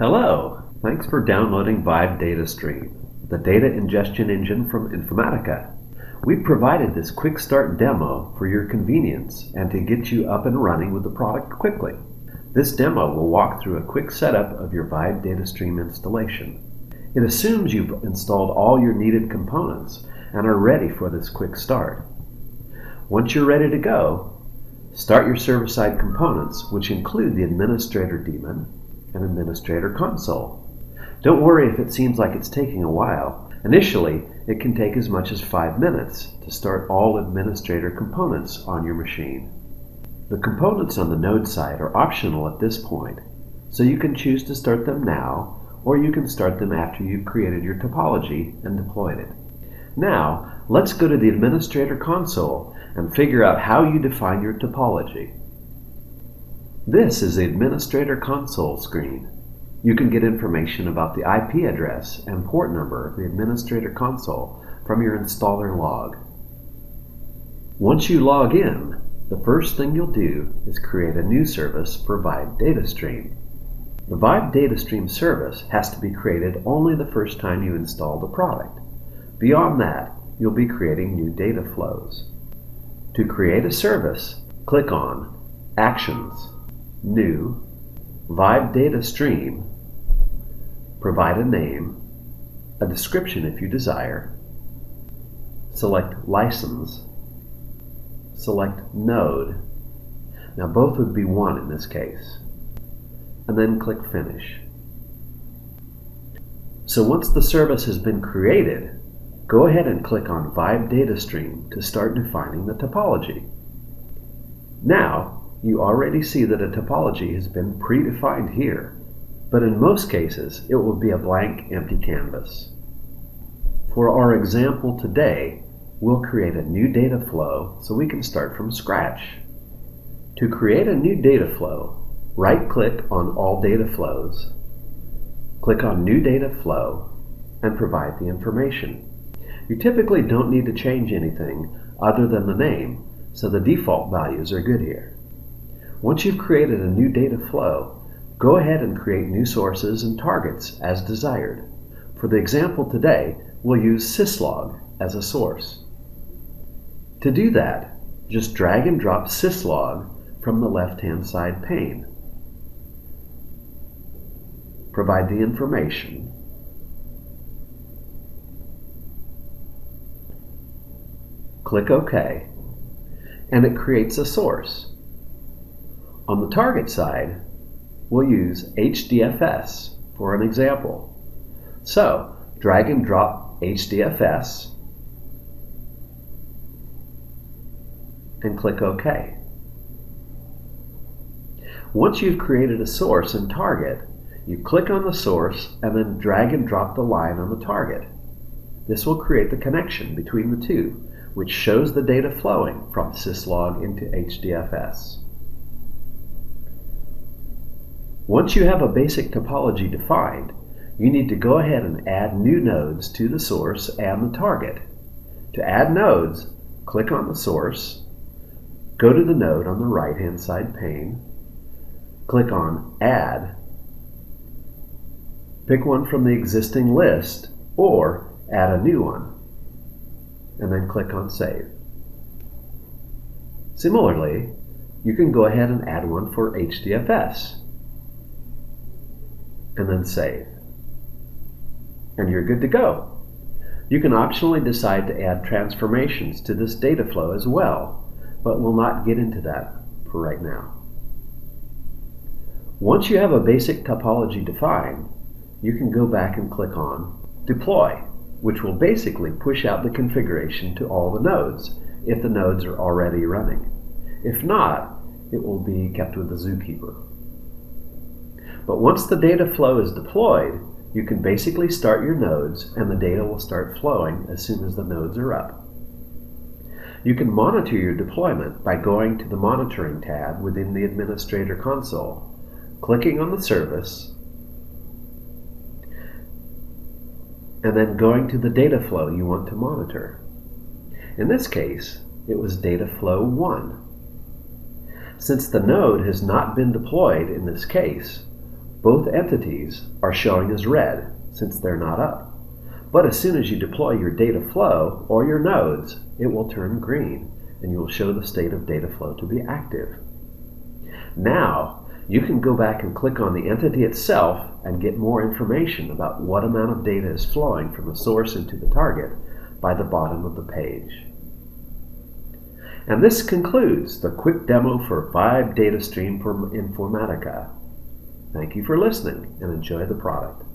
Hello! Thanks for downloading Vibe Data Stream, the data ingestion engine from Informatica. We've provided this quick start demo for your convenience and to get you up and running with the product quickly. This demo will walk through a quick setup of your Vibe Data Stream installation. It assumes you've installed all your needed components and are ready for this quick start. Once you're ready to go, start your server-side components, which include the administrator daemon, and Administrator Console. Don't worry if it seems like it's taking a while. Initially, it can take as much as 5 minutes to start all administrator components on your machine. The components on the node side are optional at this point, so you can choose to start them now or you can start them after you've created your topology and deployed it. Now, let's go to the Administrator Console and figure out how you define your topology. This is the Administrator Console screen. You can get information about the IP address and port number of the Administrator Console from your installer log. Once you log in, the first thing you'll do is create a new service for Vibe DataStream. The Vibe DataStream service has to be created only the first time you install the product. Beyond that, you'll be creating new data flows. To create a service, click on Actions new, Vibe data stream, provide a name, a description if you desire, select license, select node. Now both would be one in this case. And then click finish. So once the service has been created, go ahead and click on Vibe Data Stream to start defining the topology. Now, you already see that a topology has been predefined here, but in most cases it will be a blank empty canvas. For our example today, we'll create a new data flow so we can start from scratch. To create a new data flow, right-click on All Data Flows, click on New Data Flow, and provide the information. You typically don't need to change anything other than the name, so the default values are good here. Once you've created a new data flow, go ahead and create new sources and targets as desired. For the example today, we'll use syslog as a source. To do that, just drag and drop syslog from the left-hand side pane. Provide the information. Click OK, and it creates a source. On the target side, we'll use HDFS for an example. So, drag and drop HDFS and click OK. Once you've created a source and target, you click on the source and then drag and drop the line on the target. This will create the connection between the two, which shows the data flowing from syslog into HDFS. Once you have a basic topology defined, you need to go ahead and add new nodes to the source and the target. To add nodes, click on the source, go to the node on the right-hand side pane, click on Add, pick one from the existing list, or add a new one, and then click on Save. Similarly, you can go ahead and add one for HDFS and then save. And you're good to go. You can optionally decide to add transformations to this data flow as well, but we'll not get into that for right now. Once you have a basic topology defined, you can go back and click on Deploy, which will basically push out the configuration to all the nodes if the nodes are already running. If not, it will be kept with the zookeeper. But once the data flow is deployed, you can basically start your nodes and the data will start flowing as soon as the nodes are up. You can monitor your deployment by going to the Monitoring tab within the Administrator console, clicking on the service, and then going to the data flow you want to monitor. In this case, it was data flow 1. Since the node has not been deployed in this case, Both entities are showing as red since they're not up. But as soon as you deploy your data flow or your nodes, it will turn green and you will show the state of data flow to be active. Now, you can go back and click on the entity itself and get more information about what amount of data is flowing from the source into the target by the bottom of the page. And this concludes the quick demo for Vibe Data Stream from Informatica. Thank you for listening and enjoy the product.